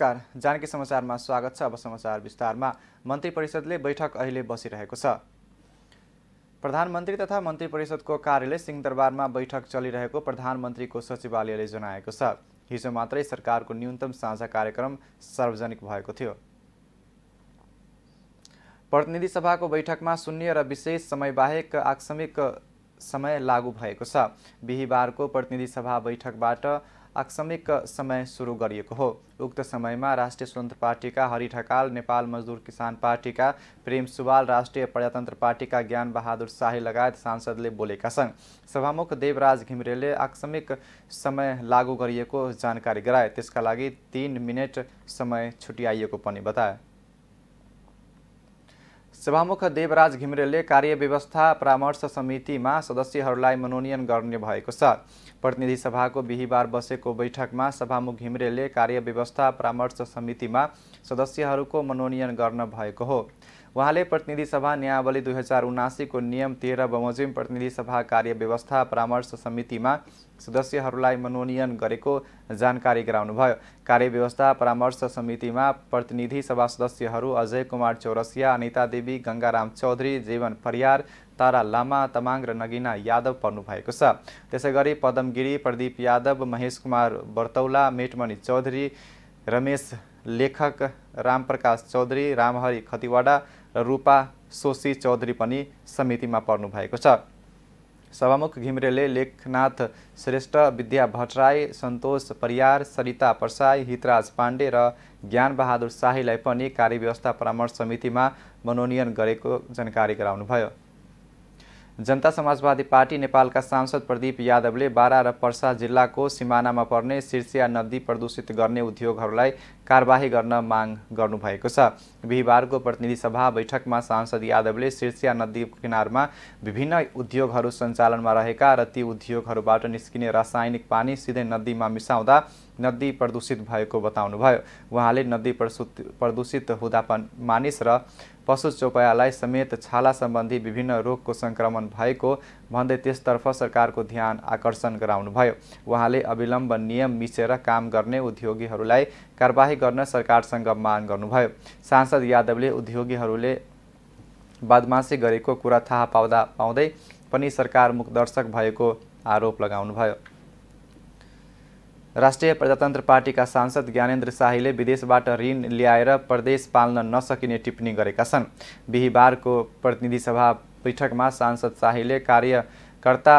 नमस्कार। जानकी समाचारमा स्वागत छ। अब समाचार विस्तारमा। मन्त्री परिषदले बैठक अहिले बसिरहेको छ। प्रधानमन्त्री तथा मन्त्री परिषदको कार्यालय सिंहदरबारमा बैठक चलिरहेको प्रधानमन्त्रीको सचिवालयले जनाएको छ। हिजो मात्रै सरकारको न्यूनतम साझा कार्यक्रम सार्वजनिक भएको थियो। प्रतिनिधि सभाको बैठकमा शून्य र विशेष समयबाहेक आकस्मिक समय लागू भएको छ। बिहिबारको प्रतिनिधि सभा बैठकबाट आकस्मिक समय सुरु गरिएको हो। उक्त समयमा राष्ट्रिय स्वतन्त्र पार्टीका हरि ढकाल नेपाल मजदुर किसान पार्टीका प्रेम सुवाल राष्ट्रिय प्रजातन्त्र पार्टीका ज्ञान बहादुर शाही लगायत सांसदले बोलेका छन्। सभामुख देवराज घिमिरेले आकस्मिक समय लागू गरिएको जानकारी गराए। त्यसका लागि तिन मिनट समय छुट्याइएको पनि बताए। सभामुख देवराज घिमिरेले कार्यव्यवस्था परामर्श समितिमा सदस्यहरूलाई मनोनयन गर्ने भएको छ। प्रतिनिधि सभाको बिहिबार बसेको बैठकमा सभामुख घिमिरेले कार्यव्यवस्था परामर्श समितिमा सदस्यहरूको मनोनयन गर्न भएको हो। उहाँले प्रतिनिधि सभा नियावली दुई हजार उनासीको नियम तेह्र बमोजिम प्रतिनिधि सभा कार्यव्यवस्था परामर्श समितिमा सदस्यहरूलाई मनोनयन गरेको जानकारी गराउनुभयो। कार्यव्यवस्था परामर्श समितिमा प्रतिनिधि सभा सदस्यहरू अजय कुमार चौरसिया अनिता देवी गङ्गाराम चौधरी जीवन परियार तारा लामा तमाङ र नगिना यादव पर्नु भएको छ। त्यसै गरी पदम गिरी प्रदीप यादव महेश कुमार बर्तौला मेटमणि चौधरी रमेश लेखक रामप्रकाश चौधरी रामहरि खतिवाडा र रूपा सोसी चौधरी पनि समितिमा पर्नु भएको छ। सभामुख घिमिरेले लेखनाथ श्रेष्ठ विद्या भट्टराई सन्तोष परियार सरिता प्रसाई हितराज पाण्डे र ज्ञानबहादुर शाहीलाई पनि कार्यव्यवस्था परामर्श समितिमा मनोनयन गरेको जानकारी गराउनुभयो। जनता समाजवादी पार्टी नेपालका सांसद प्रदीप यादवले बारा र पर्सा जिल्लाको सिमानामा पर्ने सिर्सिया नदी प्रदूषित गर्ने उद्योगहरूलाई कारबाही गर्न माग गर्नुभएको छ। बिहिबारको प्रतिनिधि सभा बैठकमा सांसद यादवले सिर्सिया नदी किनारमा विभिन्न उद्योगहरू सञ्चालनमा रहेका र ती उद्योगहरूबाट निस्किने रासायनिक पानी सिधै नदीमा मिसाउँदा नदी प्रदूषित भएको बताउनुभयो। उहाँले नदी प्रदूषित हुँदा मानिस र पशु चौपायालाई समेत छाला सम्बन्धी विभिन्न रोगको सङ्क्रमण भएको भन्दै त्यसतर्फ सरकारको ध्यान आकर्षण गराउनुभयो। उहाँले अविलम्ब नियम मिचेर काम गर्ने उद्योगीहरूलाई कारबाही गर्न सरकारसँग माग गर्नुभयो। सांसद यादवले उद्योगीहरूले बदमासी गरेको कुरा थाहा पाउँदा पाउँदै पनि सरकार मुखदर्शक भएको आरोप लगाउनुभयो। राष्ट्रिय प्रजातन्त्र पार्टीका सांसद ज्ञानेन्द्र शाहीले विदेशबाट ऋण ल्याएर प्रदेश पाल्न नसकिने टिप्पणी गरेका छन्। बिहिबारको प्रतिनिधि सभा बैठकमा सांसद शाहीले कार्यकर्ता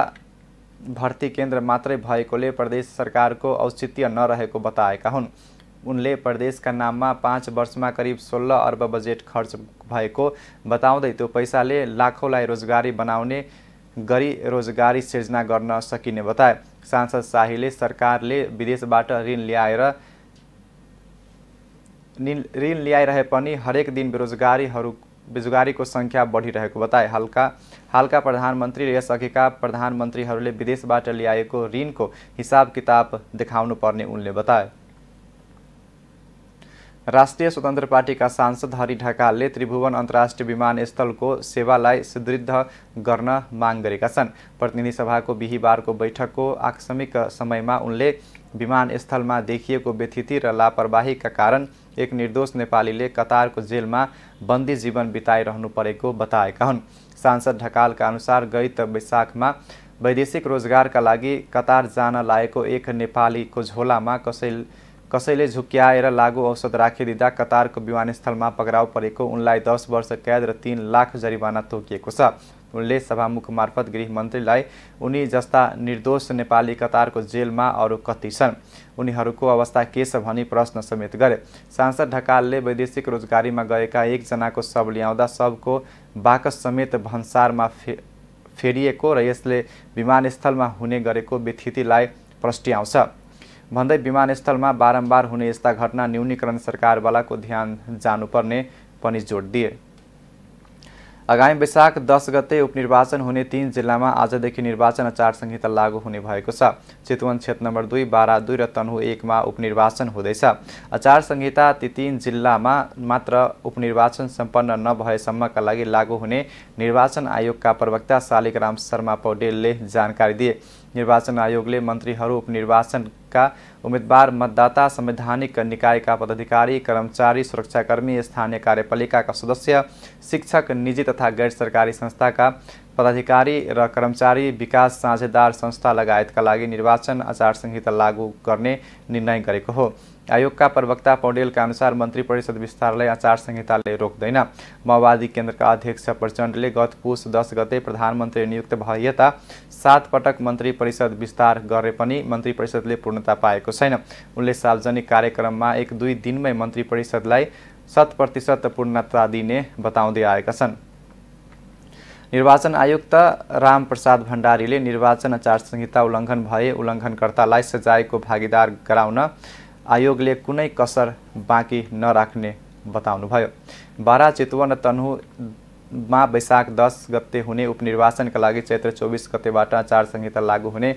भर्ती केन्द्र मात्रै भएकोले प्रदेश सरकारको औचित्य नरहेको बताएका हुन्। उनले प्रदेशका नाममा पाँच वर्षमा करिब सोह्र अर्ब बजेट खर्च भएको बताउँदै त्यो पैसाले लाखौँलाई रोजगारी बनाउने गरी रोजगारी सिर्जना गर्न सकिने बताए। सांसद शाहीले सरकारले विदेशबाट ऋण ल्याएर ऋण ल्याइरहे पनि हरेक दिन बेरोजगारीहरू बेरोजगारीको सङ्ख्या बढिरहेको बताए। हालका हालका प्रधानमन्त्री र यसअघिका प्रधानमन्त्रीहरूले विदेशबाट ल्याएको ऋणको हिसाब किताब देखाउनु पर्ने उनले बताए। राष्ट्रिय स्वतन्त्र पार्टीका सांसद हरि ढकालले त्रिभुवन अन्तर्राष्ट्रिय विमानस्थलको सेवालाई सुदृढ गर्न माग गरेका छन्। प्रतिनिधि सभाको बिहिबारको बैठकको आकस्मिक समयमा उनले विमानस्थलमा देखिएको व्यथिति र लापरवाहीका कारण एक निर्दोष नेपालीले कतारको जेलमा बन्दी जीवन बिताइरहनु परेको बताएका हुन्। सांसद ढकालका अनुसार गैत वैशाखमा वैदेशिक रोजगारका लागि कतार जान लागेको एक नेपालीको झोलामा कसै कसैले झुक्क्याएर लागु औषध राखिदिँदा कतारको विमानस्थलमा पक्राउ परेको उनलाई दस वर्ष कैद र तिन लाख जरिवाना तोकिएको छ। उनले सभामुख मार्फत गृहमन्त्रीलाई उनी जस्ता निर्दोष नेपाली कतारको जेलमा अरू कति छन्? उनीहरूको अवस्था के छ भनी प्रश्न समेत गरे। सांसद ढकालले वैदेशिक रोजगारीमा गएका एकजनाको शव ल्याउँदा सबको बाकस समेत भन्सारमा फे फेरिएको र यसले विमानस्थलमा हुने गरेको व्यथितिलाई प्रस्ट्याउँछ भन्दै विमानस्थलमा बारम्बार हुने यस्ता घटना न्यूनीकरण सरकारवालाको ध्यान जानुपर्ने पनि जोड दिए। आगामी वैशाख दस गते उपनिर्वाचन हुने तीन जिल्लामा आजदेखि निर्वाचन आचार संहिता लागू हुने भएको छ। चितवन क्षेत्र नम्बर दुई बाह्र दुई र तनहु एकमा उपनिर्वाचन हुँदैछ। आचार संहिता ती तीन जिल्लामा मात्र उपनिर्वाचन सम्पन्न नभएसम्मका लागि लागू हुने निर्वाचन आयोगका प्रवक्ता शालिग्राम शर्मा पौडेलले जानकारी दिए। निर्वाचन आयोग ने आयोगले मन्त्रीहरू उपनिर्वाचनका उम्मीदवार, मतदाता, संवैधानिक निकायका पदाधिकारी, कर्मचारी, सुरक्षाकर्मी, स्थानीय कार्यपालिकाका सदस्य, शिक्षक, निजी तथा गैर सरकारी संस्थाका पदाधिकारी र कर्मचारी विकास साझेदार संस्था लगायतका लागि निर्वाचन आचार संहिता लागू गर्ने निर्णय गरेको हो। आयोगका प्रवक्ता पौडेलका अनुसार मन्त्री परिषद विस्तारलाई आचार संहिताले रोक्दैन। माओवादी केन्द्रका अध्यक्ष प्रचण्डले गत पुस दस गते प्रधानमन्त्री नियुक्त भए यता सात पटक मन्त्री परिषद विस्तार गरे पनि मन्त्री परिषदले पूर्णता पाएको छैन। उनले सार्वजनिक कार्यक्रममा एक दुई दिनमै मन्त्री परिषदलाई शत प्रतिशत पूर्णता दिने बताउँदै आएका छन्। निर्वाचन आयुक्त रामप्रसाद भण्डारीले निर्वाचन आचार संहिता उल्लङ्घन भए उल्लङ्घनकर्तालाई सजायको भागीदार गराउन आयोगले कुनै कसर बाँकी नराख्ने बताउनुभयो। बारा चितवन तनहुमा वैशाख दस गते हुने उपनिर्वाचनका लागि चैत्र चौबिस गतेबाट आचार संहिता लागू हुने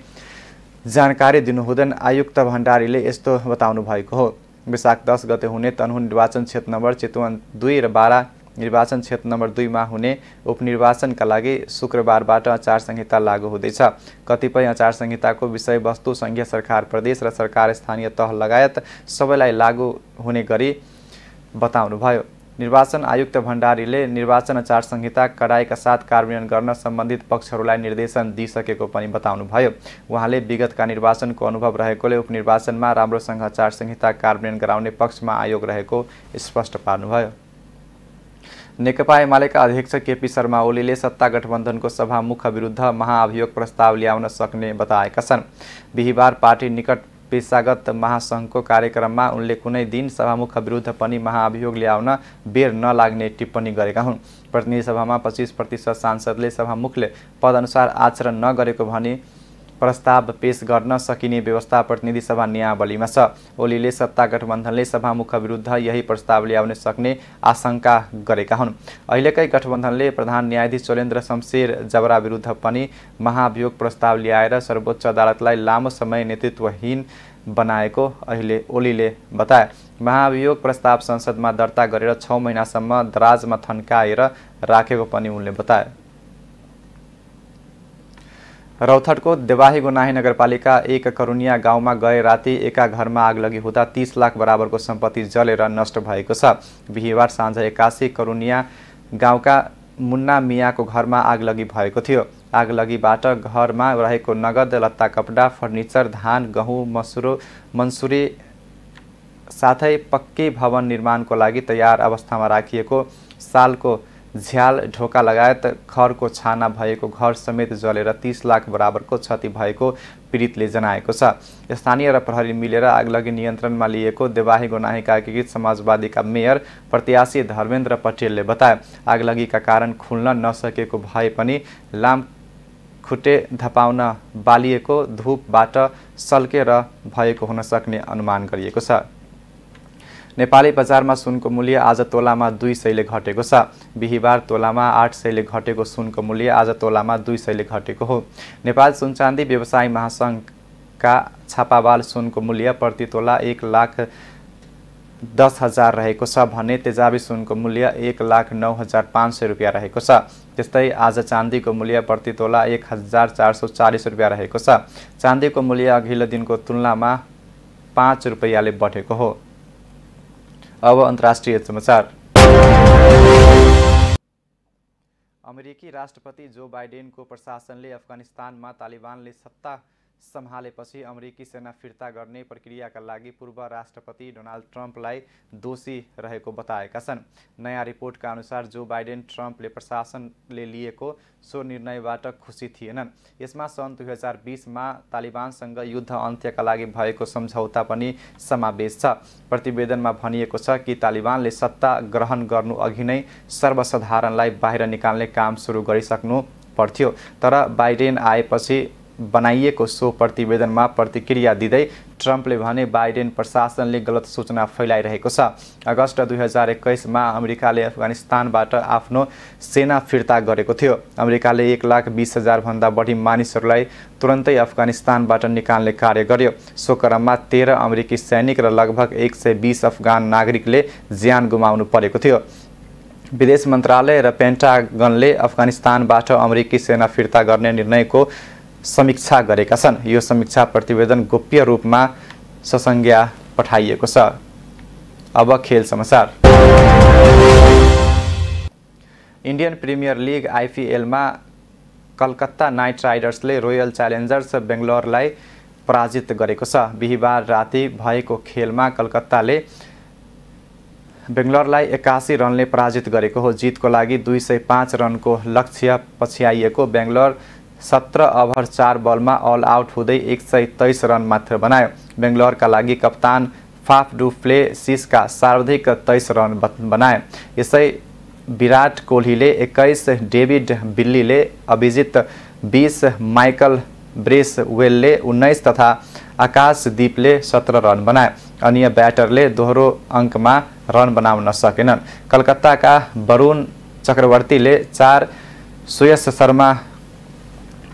जानकारी दिनुहुँदैन। आयुक्त भण्डारीले यस्तो बताउनु भएको हो। वैशाख दस गते हुने तनहु निर्वाचन क्षेत्र नम्बर चितवन दुई र बाह्र निर्वाचन क्षेत्र नम्बर दुईमा हुने उपनिर्वाचनका लागि शुक्रबारबाट आचार संहिता लागू हुँदैछ। कतिपय आचार संहिताको विषयवस्तु सङ्घीय सरकार प्रदेश र सरकार स्थानीय तह लगायत सबैलाई लागू हुने गरी बताउनुभयो। निर्वाचन आयुक्त भण्डारीले निर्वाचन आचार संहिता कडाइका साथ कार्यान्वयन गर्न सम्बन्धित पक्षहरूलाई निर्देशन दिइसकेको पनि बताउनुभयो। उहाँले विगतका निर्वाचनको अनुभव रहेकोले उपनिर्वाचनमा राम्रोसँग आचार संहिता कार्यान्वयन गराउने पक्षमा आयोग रहेको स्पष्ट पार्नुभयो। नेकपा एमालेका अध्यक्ष केपी शर्मा ओलीले सत्ता गठबन्धनको सभामुख विरुद्ध महाअभियोग प्रस्ताव ल्याउन सक्ने बताएका छन्। बिहिबार पार्टी निकट पेसागत महासङ्घको कार्यक्रममा उनले कुनै दिन सभामुख विरुद्ध पनि महाअभियोग ल्याउन बेर नलाग्ने टिप्पणी गरेका हुन्। प्रतिनिधि सभामा पच्चिस प्रतिशत सांसदले सभामुखले पदअनुसार आचरण नगरेको भनी प्रस्ताव पेश गर्न सकिने व्यवस्था प्रतिनिधि सभा नियावलीमा छ। ओलीले सत्ता गठबन्धनले सभामुख विरुद्ध यही प्रस्ताव ल्याउन सक्ने आशंका गरेका हुन्। अहिलेकै गठबन्धनले प्रधान न्यायाधीश चोलेन्द्र शमशेर जबरा विरुद्ध पनि महाभियोग प्रस्ताव ल्याएर सर्वोच्च अदालतलाई लामो समय नेतृत्वहीन बनाएको अहिले ओलीले बताए। महाभियोग प्रस्ताव संसदमा दर्ता गरेर छ महिनासम्म दराजमा थन्काएर राखेको पनि उनले बताए। रौथटको देवाही गोनाही नगरपालिका एक करुनिया गाउँमा गए राति एका घरमा आग लगी हुँदा तिस लाख बराबरको सम्पत्ति जलेर नष्ट भएको छ। बिहिबार साँझ एक्कासी करुनिया गाउँका मुन्ना मियाको घरमा आग लगी भएको थियो। आग लगीबाट घरमा रहेको नगद लत्ता कपडा फर्निचर धान गहुँ मसुरो मन्सुरी साथै पक्कै भवन निर्माणको लागि तयार अवस्थामा राखिएको सालको झ्याल ढोका लगायत खरको छाना भएको घर समेत जलेर तिस लाख बराबरको क्षति भएको पीडितले जनाएको छ। स्थानीय र प्रहरी मिलेर आगलगी नियन्त्रणमा लिएको देवाही गोनाहीका एकीकृत समाजवादीका मेयर प्रत्याशी धर्मेन्द्र पटेलले बताए आगलगीका कारण खुल्न नसकेको भए पनि लाम खुट्टे धपाउन बालिएको धुपबाट सल्केर भएको हुन सक्ने अनुमान गरिएको छ। नेपाली बजारमा सुनको मूल्य आज तोलामा दुई सयले घटेको छ। बिहिबार तोलामा आठ सयले घटेको सुनको मूल्य आज तोलामा दुई सयले घटेको हो। नेपाल सुनचाँदी व्यवसाय महासङ्घका छापावाल सुनको मूल्य प्रति तोला एक लाख दस हजार रहेको छ भने तेजाबी सुनको मूल्य एक लाख नौ हजार पाँच सय रुपियाँ रहेको छ। त्यस्तै आज चाँदीको मूल्य प्रति तोला एक हजार चार सौ चालिस रुपियाँ रहेको छ। चाँदीको मूल्य अघिल्लो दिनको तुलनामा पाँच रुपियाँले बढेको हो। अब अन्तर्राष्ट्रिय समाचार। अमेरिकी राष्ट्रपति जो बाइडेनको प्रशासनले अफगानिस्तानमा तालिबानले सत्ता सम्हालेपछि अमेरिकी सेना फिर्ता गर्ने प्रक्रियाका लागि पूर्व राष्ट्रपति डोनाल्ड ट्रम्पलाई दोषी रहेको बताएका छन्। नयाँ रिपोर्टका अनुसार जो बाइडेन ट्रम्पले प्रशासनले लिएको सो निर्णयबाट खुसी थिएनन्। यसमा सन् दुई हजार बिसमा तालिबानसँग युद्ध अन्त्यका लागि भएको सम्झौता पनि समावेश छ। प्रतिवेदनमा भनिएको छ कि तालिबानले सत्ता ग्रहण गर्नु अघि नै सर्वसाधारणलाई बाहिर निकाल्ने काम सुरु गरिसक्नु पर्थ्यो। तर बाइडेन आएपछि बनाइएको सो प्रतिवेदनमा प्रतिक्रिया दिँदै ट्रम्पले भने बाइडेन प्रशासनले गलत सूचना फैलाइरहेको छ। अगस्त दुई हजार एक्काइसमा अमेरिकाले अफगानिस्तानबाट आफ्नो सेना फिर्ता गरेको थियो। अमेरिकाले एक लाख बिस हजारभन्दा बढी मानिसहरूलाई तुरन्तै अफगानिस्तानबाट निकाल्ने कार्य गर्यो। सो क्रममा तेह्र अमेरिकी सैनिक र लगभग एक सय बिस अफगान नागरिकले ज्यान गुमाउनु परेको थियो। विदेश मन्त्रालय र पेन्टागनले अफगानिस्तानबाट अमेरिकी सेना फिर्ता गर्ने निर्णयको समीक्षा गरेका छन्। यो समीक्षा प्रतिवेदन गोप्य रूपमा ससंज्ञा पठाइएको छ। अब खेल समाचार। इन्डियन प्रिमियर लिग आइपिएलमा कलकत्ता नाइट राइडर्सले रोयल च्यालेन्जर्स बेङ्गलोरलाई पराजित गरेको छ। बिहिबार राति भएको खेलमा कलकत्ताले बेङ्गलोरलाई एकासी रनले पराजित गरेको हो। जितको लागि दुई सय पाँच रनको लक्ष्य पछ्याइएको बेङ्गलोर सत्र ओभर चार बलमा अल आउट हुँदै एक सय तेइस रन मात्र बनायो। बेङ्गलोरका लागि कप्तान फाफ डुफ्ले सिसका सर्वाधिक तेइस रन बनाए। यसै विराट कोहलीले एक्काइस डेभिड बिल्लीले अभिजित बिस माइकल ब्रेस वेलले उन्नाइस तथा आकाशदीपले सत्र रन बनाए। अन्य ब्याटरले दोहोरो अङ्कमा रन बनाउन सकेनन् कलकत्ताका वरुण चक्रवर्तीले चार सुयस शर्मा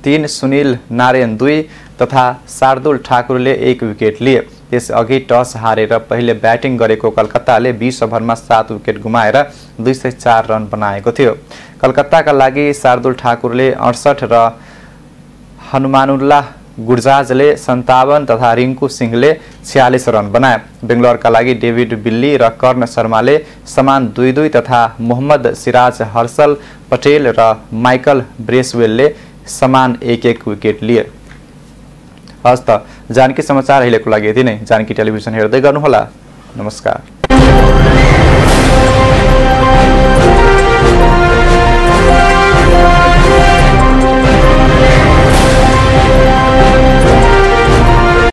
तिन सुनिल नारायण दुई तथा शार्दुल ठाकुरले एक विकेट लिए। त्यसअघि टस हारेर पहिले ब्याटिङ गरेको कलकत्ताले बिस ओभरमा सात विकेट गुमाएर दुई सय चार रन बनाएको थियो। कलकत्ताका लागि शार्दुल ठाकुरले अडसठ र हनुमानुल्लाह गुर्जाजले सन्तावन तथा रिङ्कु सिंहले छ्यालिस रन बनाए। बेङ्गलोरका लागि डेभिड बिल्ली र कर्ण शर्माले समान दुई दुई तथा मोहम्मद सिराज हर्सल पटेल र माइकल ब्रेसवेलले समान एक एक विकेट लिए। हस् त जानकी समाचार अहिलेको लागि यति नै। जानकी टेलिभिजन हेर्दै गर्नुहोला। नमस्कार।